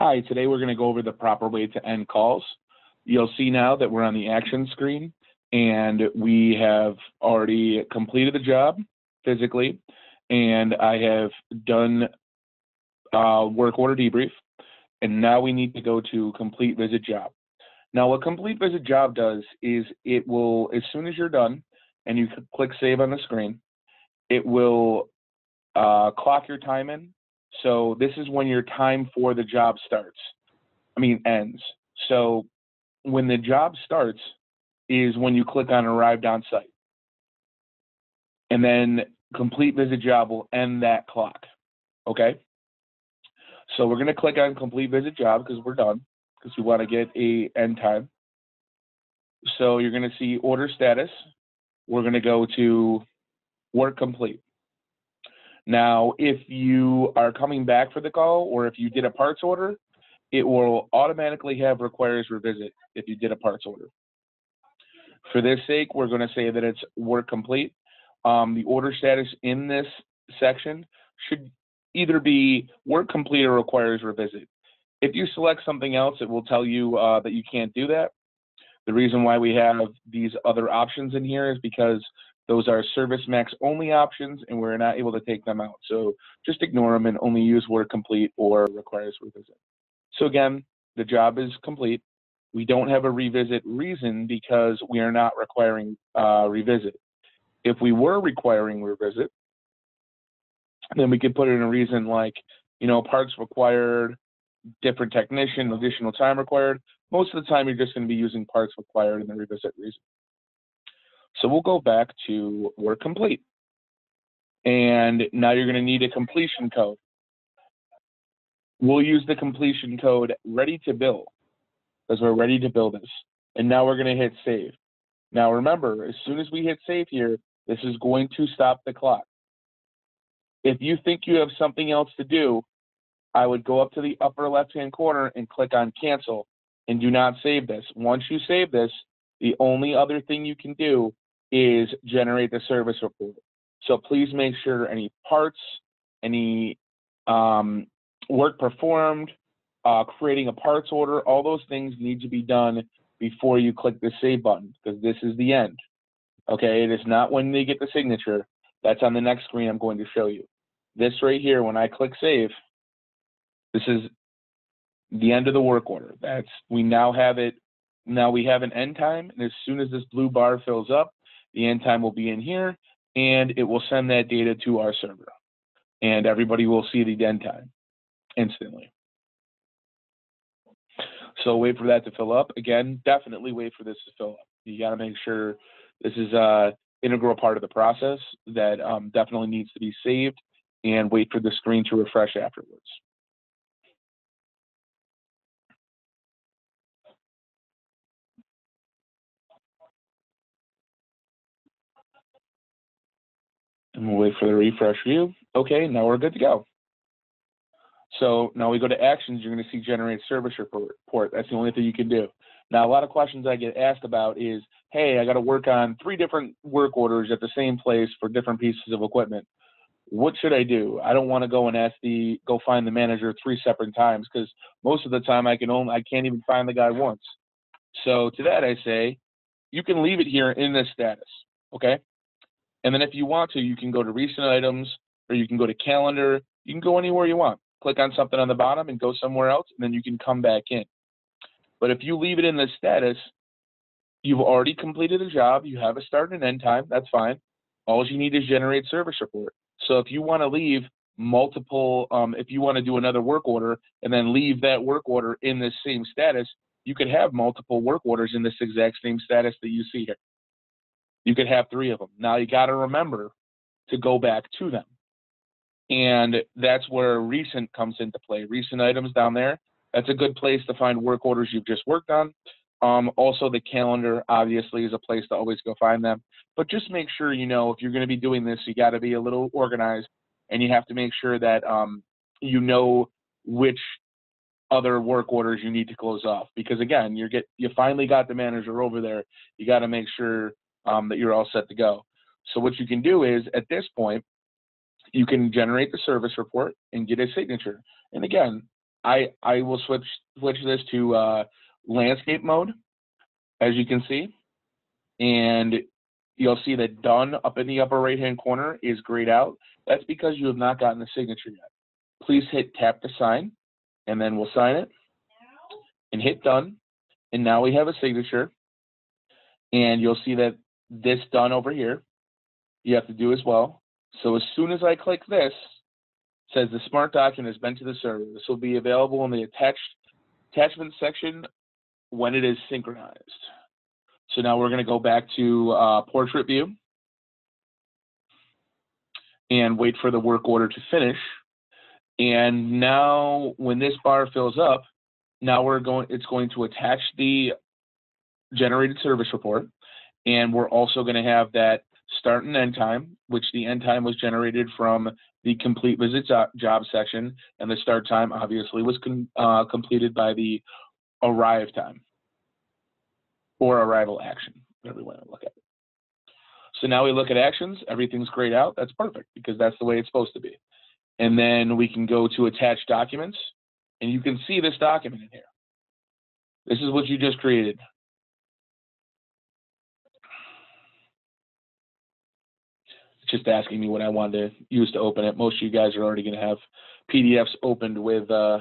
Hi, today we're going to go over the proper way to end calls. You'll see now that we're on the action screen and we have already completed the job physically and I have done uh, work order debrief and now we need to go to complete visit job. Now what complete visit job does is it will, as soon as you're done and you click save on the screen, it will uh, clock your time in. So this is when your time for the job starts. I mean ends. So when the job starts is when you click on arrived on site. And then complete visit job will end that clock. Okay? So we're going to click on complete visit job because we're done because we want to get a end time. So you're going to see order status. We're going to go to work complete. Now, if you are coming back for the call or if you did a parts order, it will automatically have requires revisit if you did a parts order. For this sake, we're going to say that it's work complete. Um, the order status in this section should either be work complete or requires revisit. If you select something else, it will tell you uh, that you can't do that. The reason why we have these other options in here is because those are ServiceMax only options and we're not able to take them out. So just ignore them and only use work complete or requires revisit. So again, the job is complete. We don't have a revisit reason because we are not requiring uh, revisit. If we were requiring revisit, then we could put in a reason like, you know, parts required, different technician, additional time required. Most of the time, you're just going to be using parts required in the revisit reason. So we'll go back to work complete. And now you're going to need a completion code. We'll use the completion code ready to bill because we're ready to build this. And now we're going to hit save. Now remember, as soon as we hit save here, this is going to stop the clock. If you think you have something else to do, I would go up to the upper left-hand corner and click on cancel and do not save this. Once you save this, the only other thing you can do is generate the service report. So please make sure any parts, any um, work performed, uh, creating a parts order, all those things need to be done before you click the save button because this is the end. Okay, it is not when they get the signature. That's on the next screen I'm going to show you. This right here, when I click save, this is the end of the work order. That's we now have it. Now we have an end time, and as soon as this blue bar fills up, the end time will be in here, and it will send that data to our server, and everybody will see the end time instantly. So wait for that to fill up. Again, definitely wait for this to fill up. You got to make sure this is a integral part of the process that um, definitely needs to be saved and wait for the screen to refresh afterwards. And we'll wait for the refresh view. Okay, now we're good to go. So now we go to actions, you're going to see generate service report. That's the only thing you can do. Now, a lot of questions I get asked about is, hey, I got to work on three different work orders at the same place for different pieces of equipment. What should I do? I don't want to go and ask the go find the manager three separate times because most of the time I can only I can't even find the guy once. So to that I say, you can leave it here in this status, okay? And then if you want to, you can go to recent items or you can go to calendar. You can go anywhere you want click on something on the bottom and go somewhere else, and then you can come back in. But if you leave it in the status, you've already completed the job, you have a start and end time, that's fine. All you need is generate service report. So if you want to leave multiple, um, if you want to do another work order and then leave that work order in this same status, you could have multiple work orders in this exact same status that you see here. You could have three of them. Now you got to remember to go back to them. And that's where recent comes into play. Recent items down there, that's a good place to find work orders you've just worked on. Um, also, the calendar obviously is a place to always go find them. But just make sure you know if you're going to be doing this, you got to be a little organized, and you have to make sure that um, you know which other work orders you need to close off. Because again, you get you finally got the manager over there. You got to make sure um, that you're all set to go. So what you can do is at this point, you can generate the service report and get a signature. And again, I I will switch switch this to uh, landscape mode, as you can see, and you'll see that done up in the upper right hand corner is grayed out. That's because you have not gotten the signature yet. Please hit tap to sign, and then we'll sign it, and hit done, and now we have a signature, and you'll see that this done over here, you have to do as well. So as soon as I click this, says the smart document has been to the server. This will be available in the attached attachment section when it is synchronized. So now we're going to go back to uh, portrait view and wait for the work order to finish. And now when this bar fills up, now we're going, it's going to attach the generated service report. And we're also going to have that start and end time, which the end time was generated from the complete visit job section, and the start time obviously was uh, completed by the arrive time or arrival action, whatever we want to look at. So now we look at actions, everything's grayed out. That's perfect because that's the way it's supposed to be. And then we can go to attach documents, and you can see this document in here. This is what you just created. Just asking me what I wanted to use to open it. Most of you guys are already going to have PDFs opened with uh,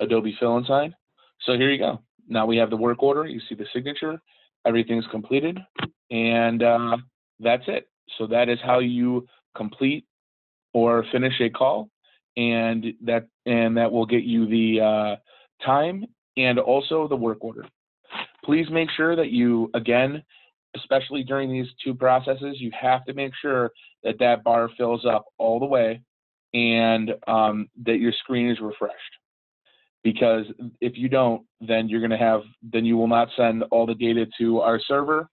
Adobe Fill and Sign. So here you go. Now we have the work order. You see the signature. Everything's completed. And uh, that's it. So that is how you complete or finish a call. And that and that will get you the uh, time and also the work order. Please make sure that you, again, especially during these two processes, you have to make sure that that bar fills up all the way and um, that your screen is refreshed. Because if you don't, then you're going to have, then you will not send all the data to our server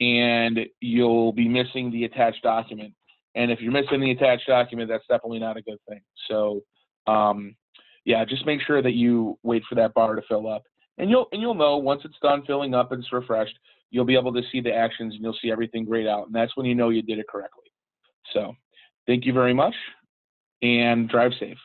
and you'll be missing the attached document. And if you're missing the attached document, that's definitely not a good thing. So, um, yeah, just make sure that you wait for that bar to fill up. And you'll and you'll know once it's done filling up and it's refreshed, you'll be able to see the actions and you'll see everything grayed out. And that's when you know you did it correctly. So thank you very much and drive safe.